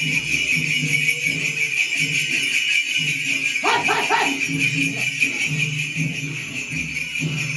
Thank よろしくお願いします。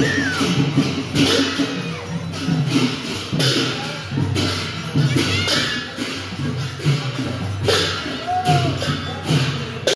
Yeah.